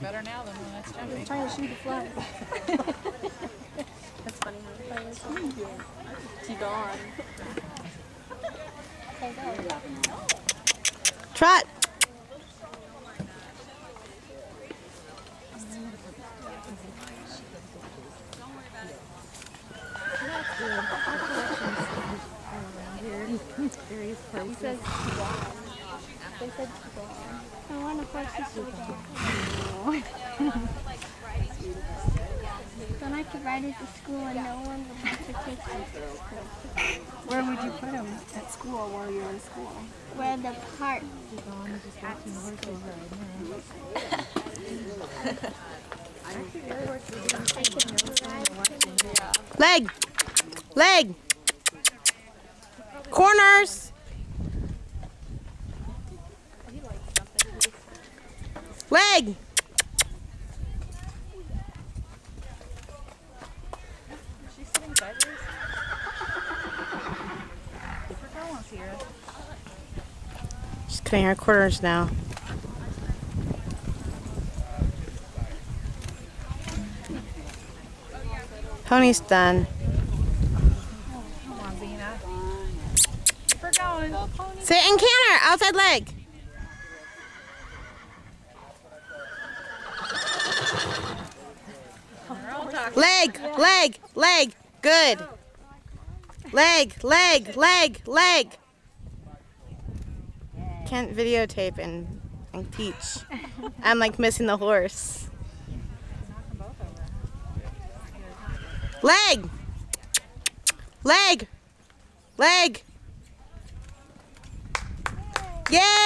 Better now than when that's jumping. trying to shoot a flag. That's funny how She gone. Trot. Various places. He says They said I want to watch this Then I could ride it to school and no one would have to take me to school. Where would you put him at school while you're in school? Where the park. Leg. Leg. Corners. Leg. She's cutting her corners now. Pony's done. Come on, Zena. Keep her going. Sit and canter. Outside leg. Leg, leg, leg. Good. Leg, leg, leg, leg. Can't videotape and, and teach. I'm like missing the horse. Leg. Leg. Leg. Yay!